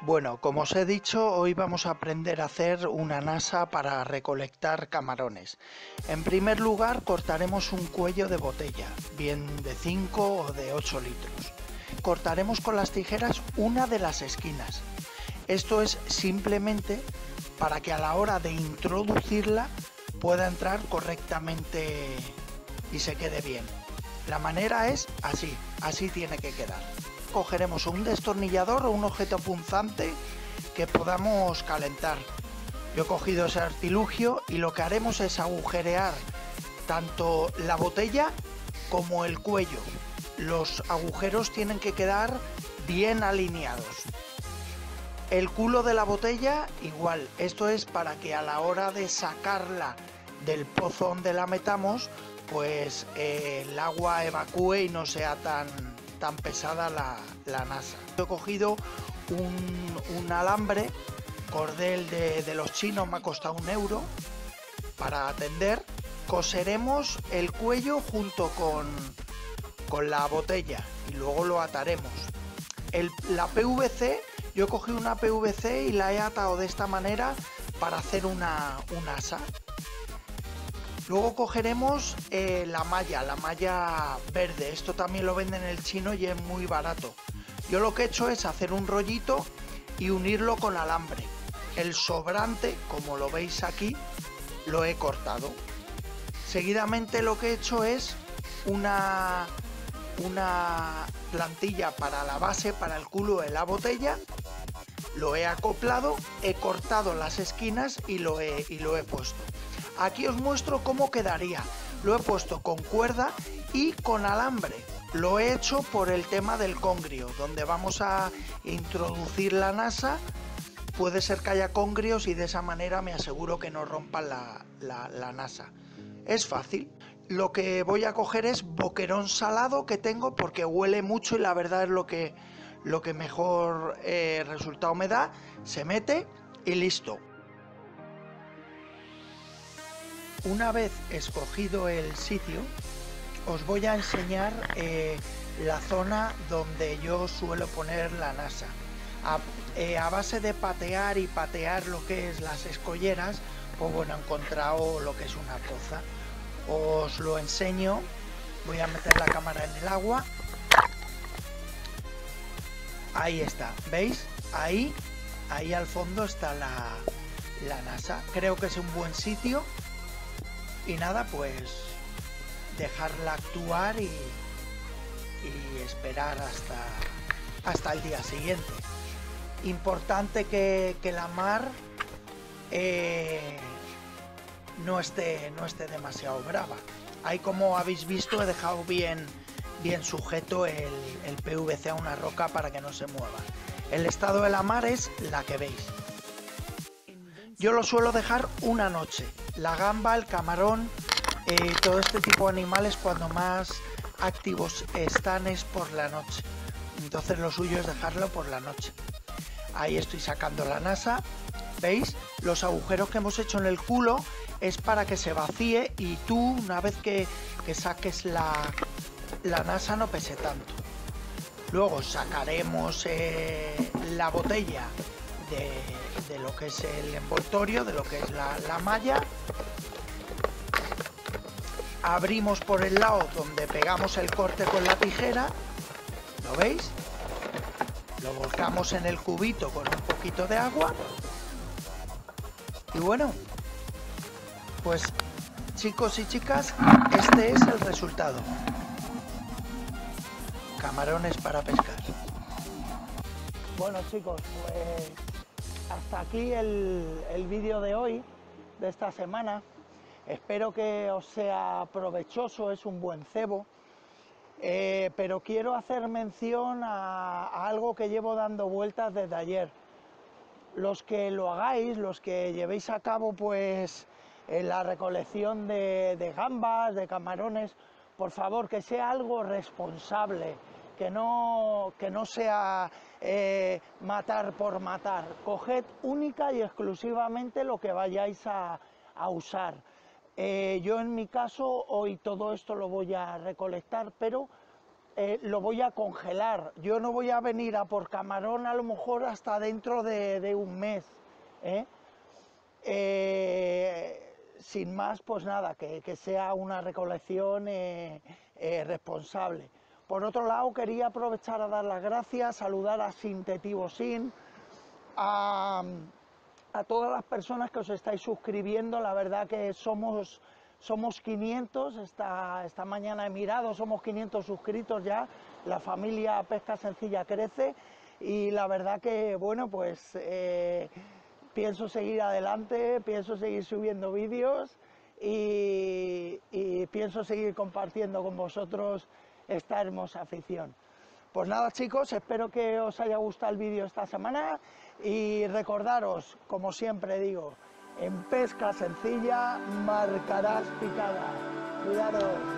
Bueno, como os he dicho, hoy vamos a aprender a hacer una nasa para recolectar camarones. En primer lugar, cortaremos un cuello de botella, bien de 5 o de 8 litros. Cortaremos con las tijeras una de las esquinas. Esto es simplemente para que a la hora de introducirla pueda entrar correctamente y se quede bien. La manera es así, así tiene que quedar cogeremos un destornillador o un objeto punzante que podamos calentar. Yo he cogido ese artilugio y lo que haremos es agujerear tanto la botella como el cuello. Los agujeros tienen que quedar bien alineados. El culo de la botella igual, esto es para que a la hora de sacarla del pozo donde la metamos, pues eh, el agua evacúe y no sea tan, tan pesada la, la NASA. He cogido un, alambre, cordel de, los chinos, me ha costado un euro para atender. Coseremos el cuello junto con, con la botella y luego lo ataremos. El, la PVC, yo he cogido una PVC y la he atado de esta manera para hacer una, un asa. Luego cogeremos eh, la malla, la malla verde. Esto también lo venden en el chino y es muy barato. Yo lo que he hecho es hacer un rollito y unirlo con alambre. El sobrante, como lo veis aquí, lo he cortado. Seguidamente lo que he hecho es una, una plantilla para la base, para el culo de la botella. Lo he acoplado, he cortado las esquinas y lo he, y lo he puesto. Aquí os muestro cómo quedaría. Lo he puesto con cuerda y con alambre. Lo he hecho por el tema del congrio, donde vamos a introducir la NASA. Puede ser que haya congrios y de esa manera me aseguro que no rompan la, la, NASA. Es fácil. Lo que voy a coger es boquerón salado que tengo porque huele mucho y la verdad es lo que, lo que mejor eh, resultado me da. Se mete y listo. Una vez escogido el sitio, os voy a enseñar eh, la zona donde yo suelo poner la NASA. Eh, a, base de patear y patear lo que es las escolleras, pues bueno, he encontrado lo que es una poza. Os lo enseño. Voy a meter la cámara en el agua. Ahí está, ¿veis? Ahí, ahí al fondo está la, la NASA. Creo que es un buen sitio y nada, pues dejarla actuar y, esperar hasta, hasta el día siguiente. Importante que, la mar eh, no, esté, no esté demasiado brava. Ahí como habéis visto he dejado bien, bien sujeto el, PVC a una roca para que no se mueva. El estado de la mar es la que veis. Yo lo suelo dejar una noche. La gamba, el camarón, eh, todo este tipo de animales cuando más activos están es por la noche. Entonces lo suyo es dejarlo por la noche. Ahí estoy sacando la nasa. ¿Veis? Los agujeros que hemos hecho en el culo es para que se vacíe y tú una vez que, saques la, la nasa no pese tanto. Luego sacaremos eh, la botella de, lo que es el envoltorio, de lo que es la, malla. Abrimos por el lado donde pegamos el corte con la tijera. ¿Lo veis? Lo volcamos en el cubito con un poquito de agua. Y bueno, pues chicos y chicas, este es el resultado. Camarones para pescar. Bueno chicos, pues hasta aquí el, vídeo de hoy, de esta semana. Espero que os sea provechoso, es un buen cebo. Eh, pero quiero hacer mención a, algo que llevo dando vueltas desde ayer. Los que lo hagáis, los que llevéis a cabo pues la recolección de, de gambas, de camarones, por favor que sea algo responsable, que no, que no sea eh, matar por matar. Coged única y exclusivamente lo que vayáis a, usar. Eh, yo en mi caso hoy todo esto lo voy a recolectar, pero eh, lo voy a congelar. Yo no voy a venir a por camarón a lo mejor hasta dentro de, un mes. Eh, sin más, pues nada, que, sea una recolección responsable. Por otro lado, quería aprovechar a dar las gracias, saludar a Sintetivo Sin, a, a todas las personas que os estáis suscribiendo. La verdad que somos somos 500, esta, esta mañana he mirado, somos 500 suscritos ya, la familia Pesca Sencilla crece y la verdad que, bueno, pues eh, pienso seguir adelante, pienso seguir subiendo vídeos y, pienso seguir compartiendo con vosotros esta hermosa afición. Pues nada chicos, espero que os haya gustado el vídeo esta semana y recordaros, como siempre digo, en pesca sencilla marcarás picada. Cuidaros.